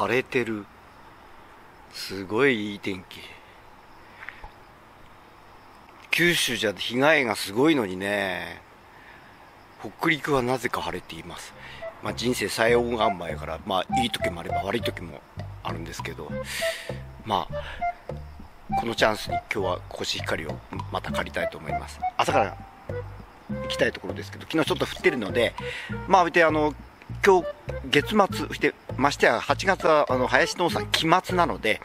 晴れてる。すごいいい天気。九州じゃ被害がすごいのにね北陸はなぜか晴れています、まあ、人生最大岩盤やから、まあ、いい時もあれば悪い時もあるんですけど。まあこのチャンスに今日はコシヒカリをまた借りたいと思います。朝から行きたいところですけど昨日ちょっと降ってるのでまあてあの今日月末そしてましてや8月はあの林農産期末なので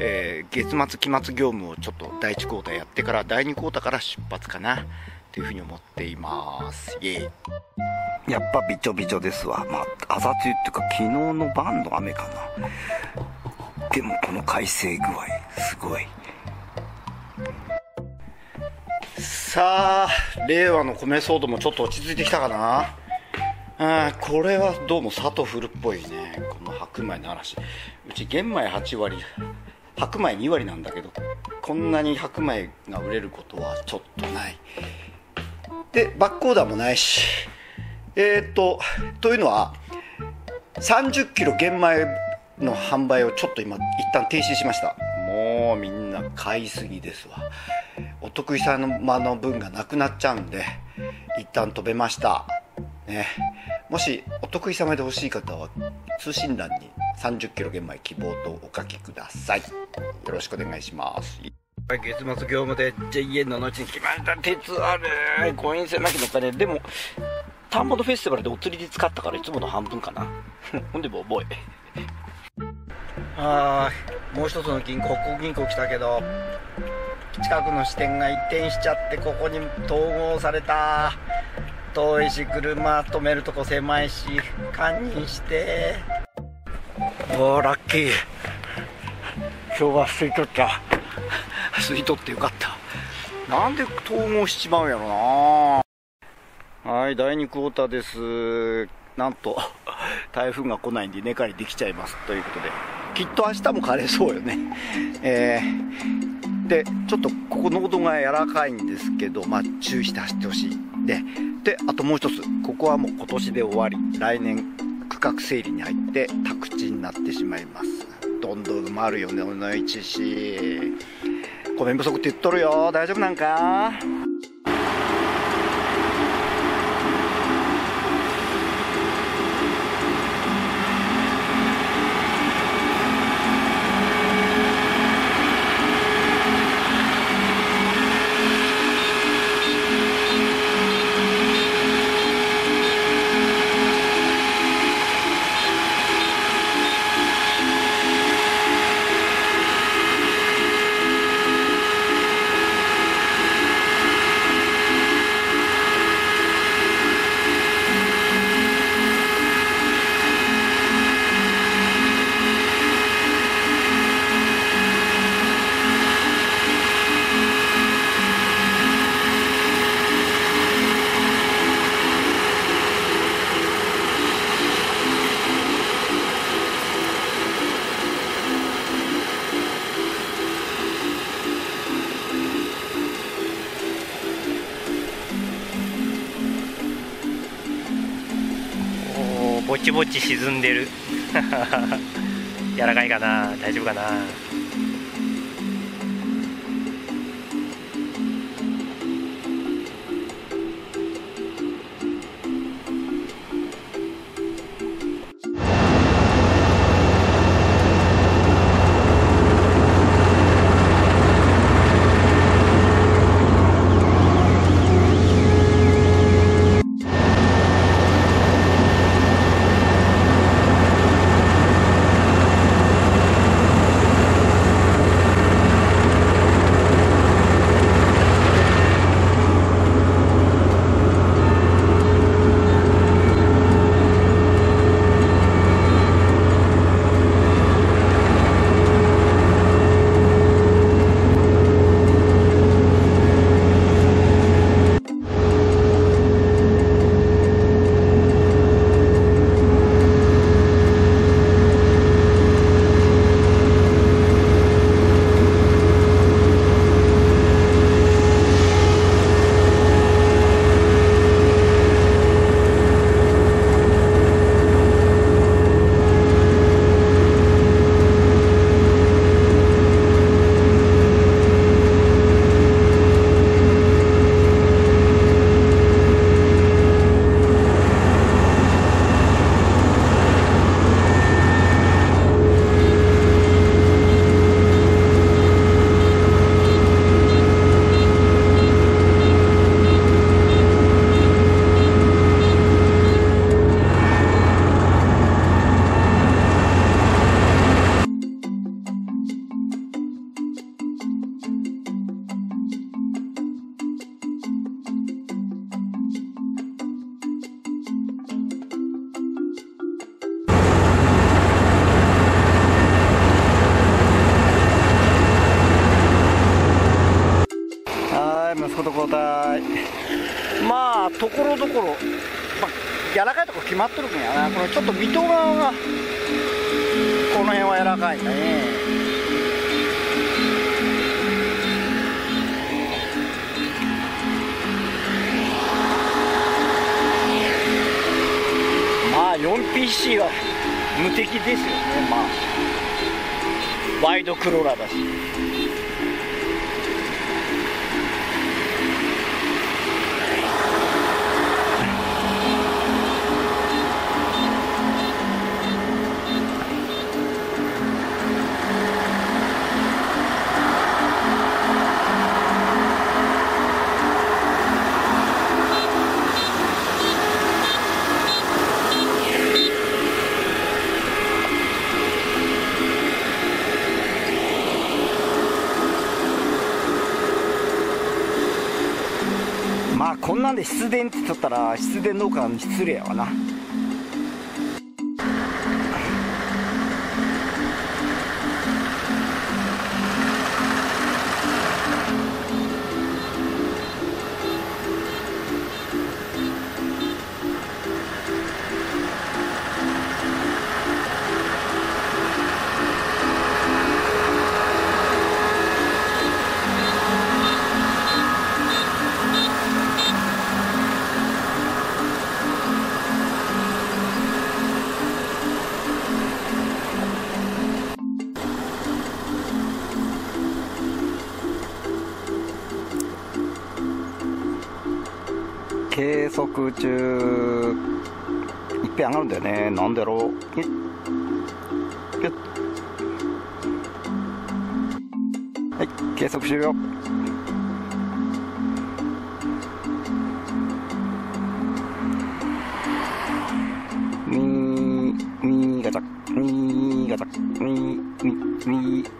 えー、月末期末業務をちょっと第1クォーターやってから第2クォーターから出発かなというふうに思っています。イエイ。やっぱびちょびちょですわ。まあ朝露っていうか昨日の晩の雨かな。でもこの快晴具合すごい。さあ令和の米騒動もちょっと落ち着いてきたかなあこれはどうも佐藤フルっぽいね。この白米の話。うち玄米8割白米2割なんだけどこんなに白米が売れることはちょっとない。でバックオーダーもないし。えー、っとというのは30キロ玄米の販売をちょっと今一旦停止しました。もうみんな買いすぎですわ。お得意さんの分がなくなっちゃうんで一旦止めました。ね。もしお得意様で欲しい方は通信欄に30キロ玄米希望とお書きください。よろしくお願いします。月末業務で JA の後に来ました鉄あるコイン製巻きの金。でも田んぼのフェスティバルでお釣りで使ったからいつもの半分かな。ほんでも覚え。あもう一つの銀行国銀行来たけど近くの支店が移転しちゃってここに統合された遠いし車止めるとこ狭いし堪忍して。おおラッキー。今日は吸い取った。吸い取ってよかった。なんで統合しちまうんやろな。はい第2クォーターです。なんと台風が来ないんで根刈りできちゃいますということで。きっと明日も枯れそうよね。えー、でちょっとここ濃度が柔らかいんですけどまあ注意して走ってほしい。でであともう一つここはもう今年で終わり来年区画整理に入って宅地になってしまいます。どんどん埋まるよねおのいちし米不足って言っとるよ。大丈夫なんか？ぼちぼち沈んでる。柔らかいかな。大丈夫かな。なこのちょっと水戸側がこの辺は柔らかいね。まあ 4PC は無敵ですよね。まあワイドクローラーだし。まあこんなんで失電って言ったら失電農家に失礼やわな。ねなんだろう。はい計測終了。みーみーガチャみーガチャみーみみー。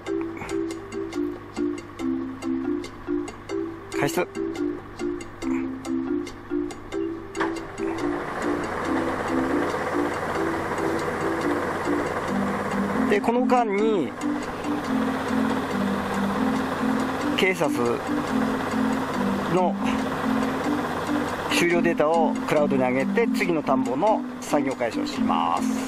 開間に警察の終了データをクラウドに上げて次の田んぼの作業開始をします。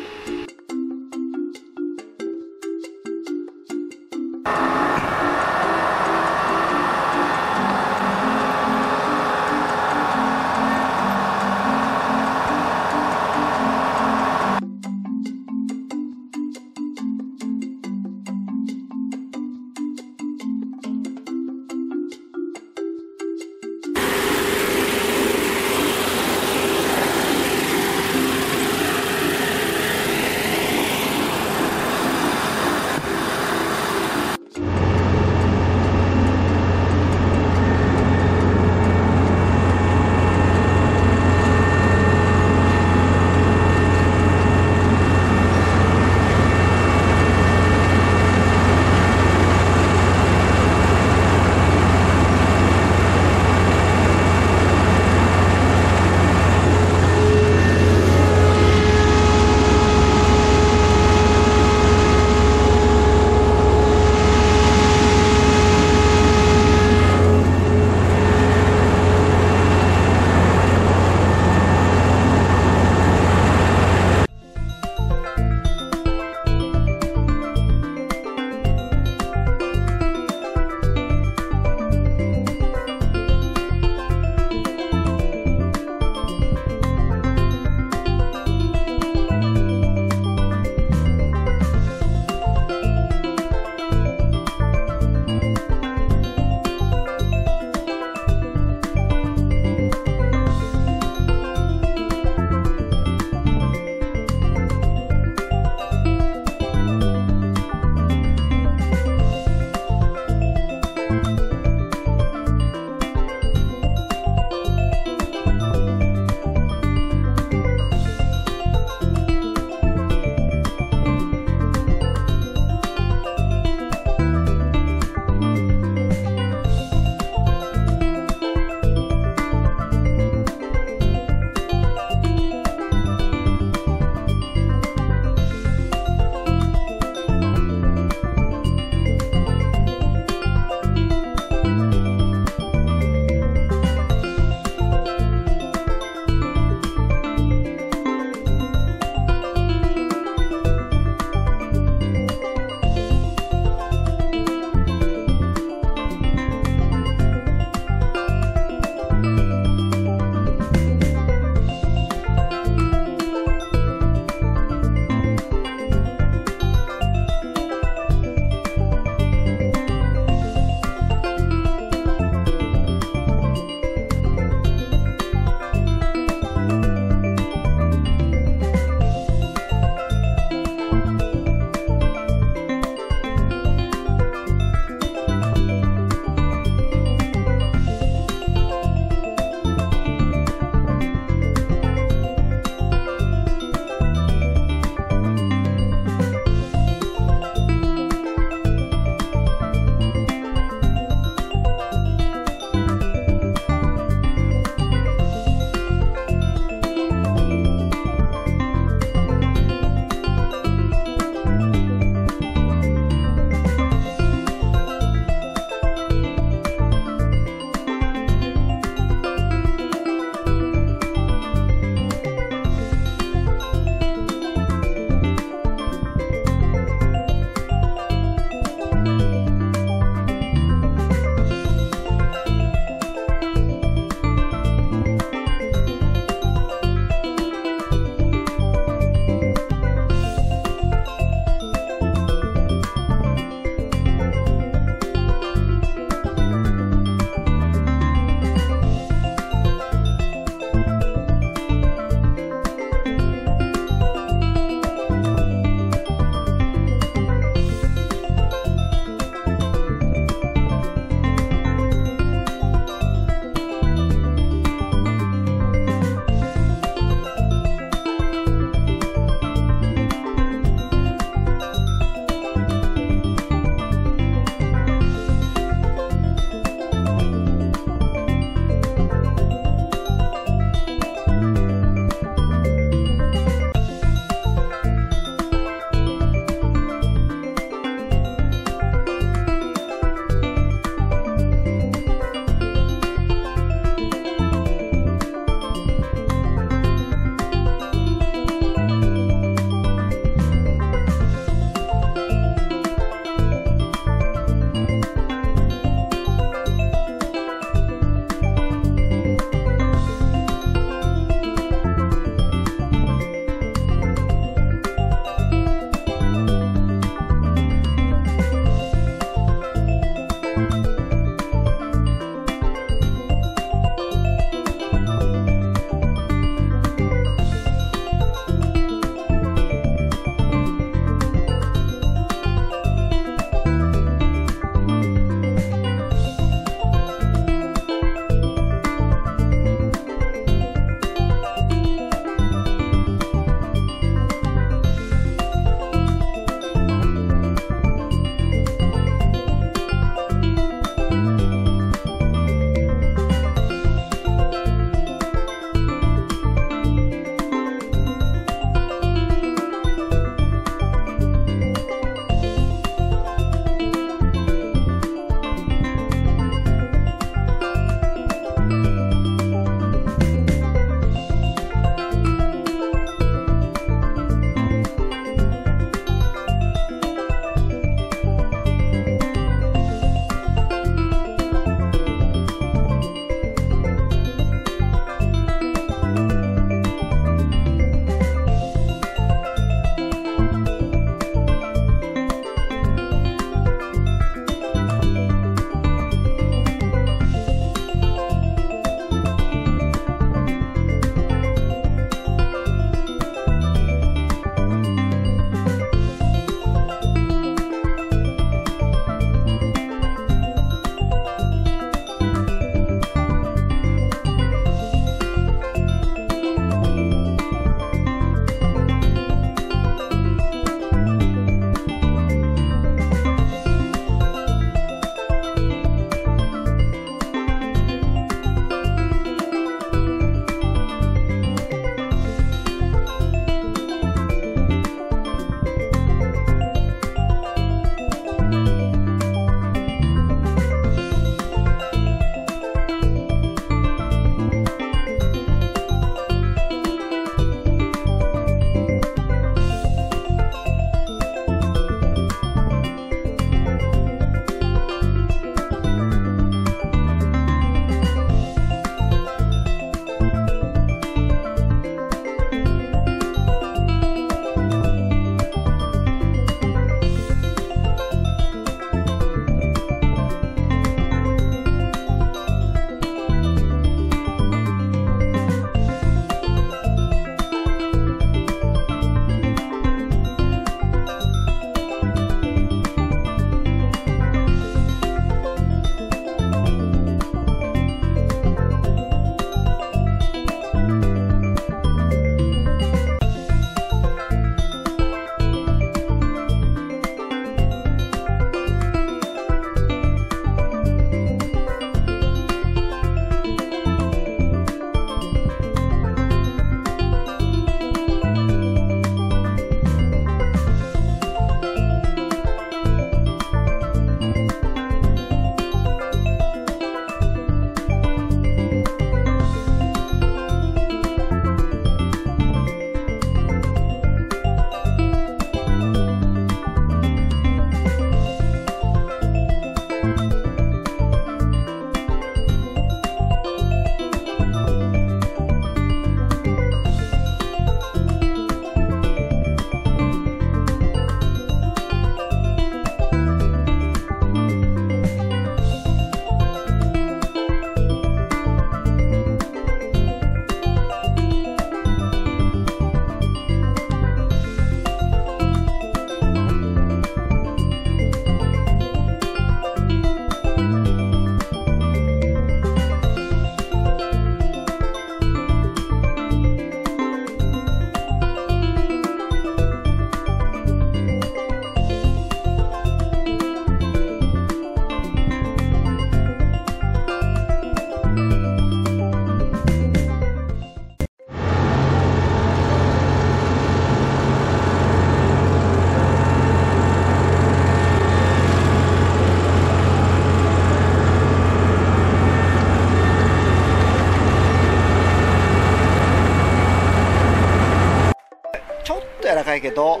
と柔らかいけど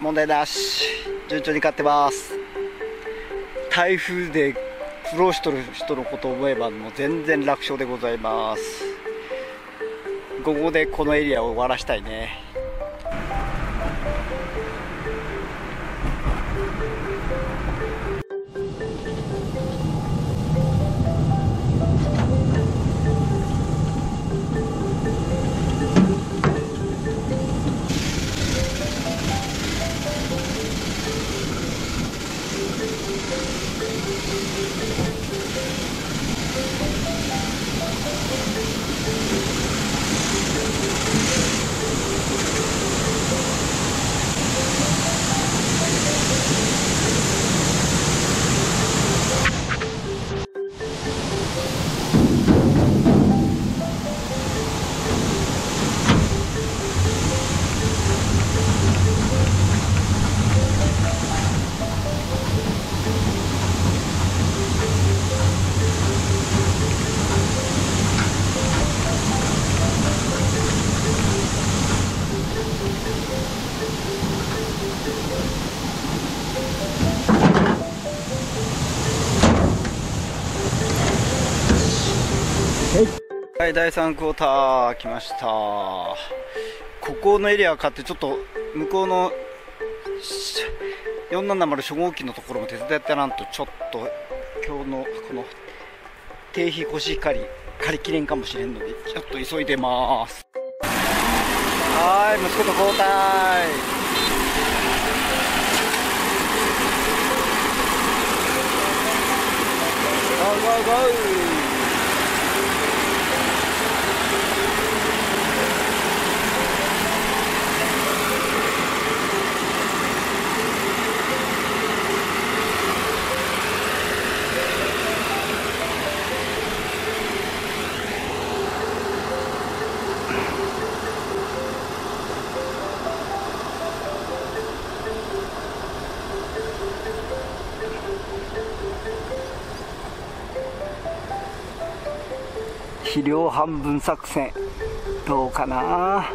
問題なし。順調に勝ってます。台風で苦労しとる人のことを思えばもう全然楽勝でございます。ここでこのエリアを終わらしたいね。第3クォーター来ました。ここのエリア買ってちょっと向こうの470初号機のところも手伝ってなんとちょっと今日のこの低飛コシヒカリ借りきれんかもしれんのでちょっと急いでます。はい息子と交代。ゴーゴーゴー肥料半分作戦。どうかな？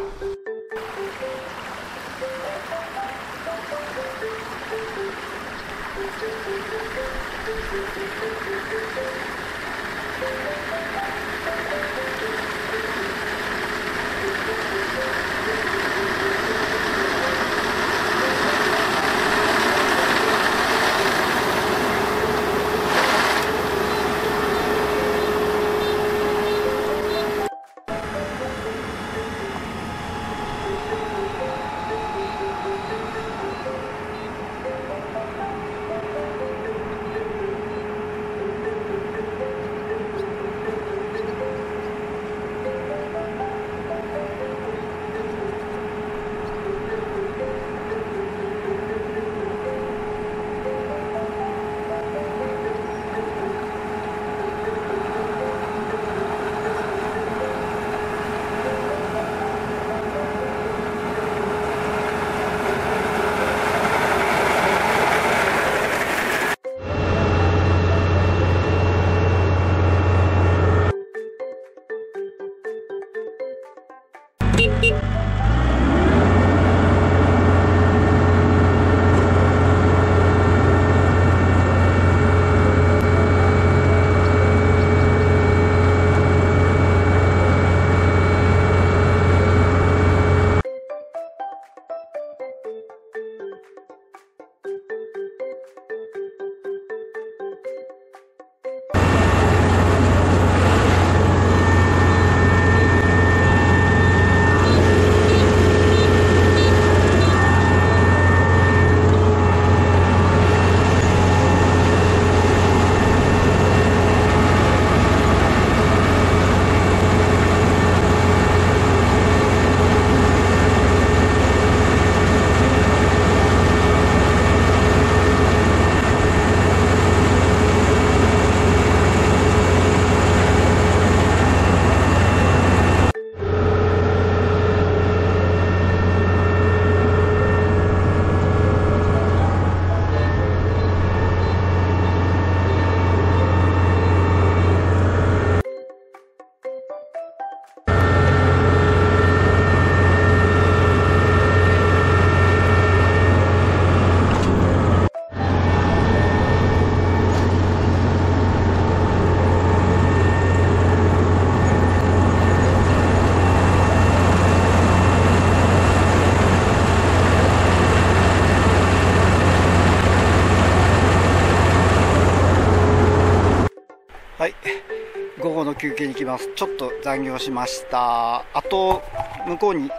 行きます。ちょっと残業しました。あと向こうに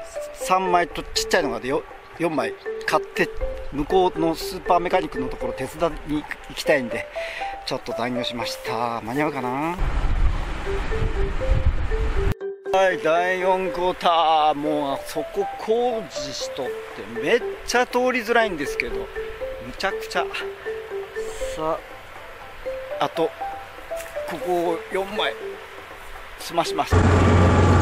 3枚とちっちゃいのがでよ4枚。買って向こうのスーパーメカニックのところ手伝いに行きたいんでちょっと残業しました。間に合うかな？はい第4クォーター。もうあそこ工事しとってめっちゃ通りづらいんですけどむちゃくちゃ。さああとここを4枚。済ましまし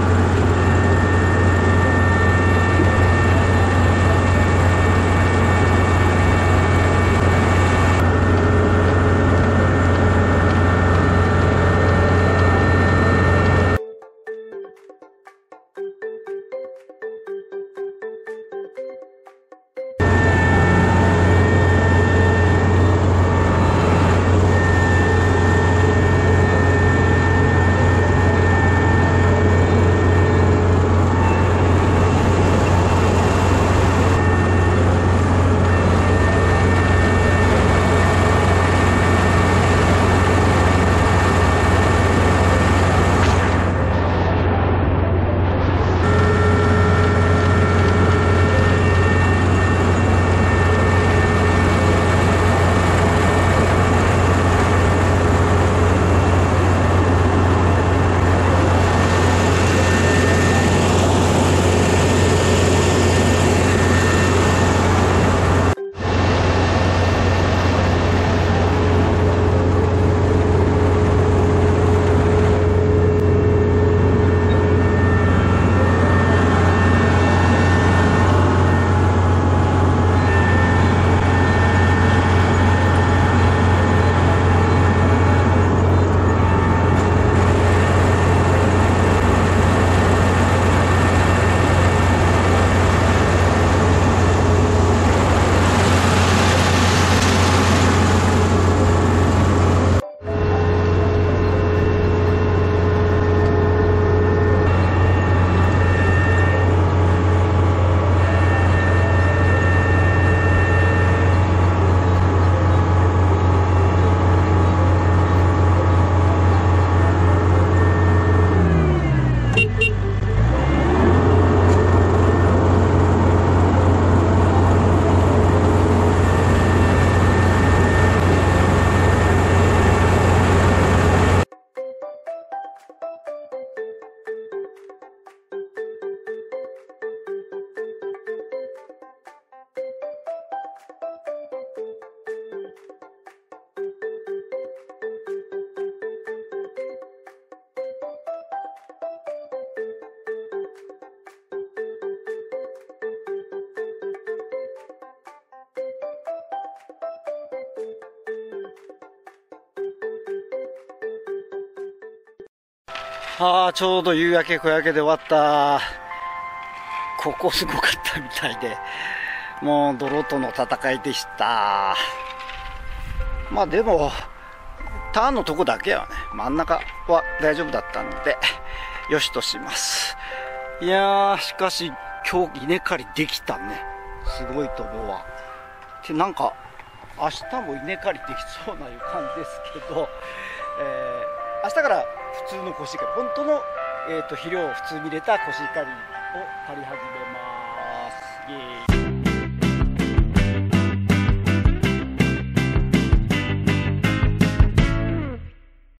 ああちょうど夕焼け小焼けで終わった。ここすごかったみたいで。もう泥との戦いでした。まあでもターンのとこだけはね真ん中は大丈夫だったのでよしとします。いやーしかし今日稲刈りできたね。すごいと思うわでなんか明日も稲刈りできそうな予感ですけど、えー明日から普通のコシヒカリ本当の、えー、と肥料を普通に入れたコシヒカリを刈り始め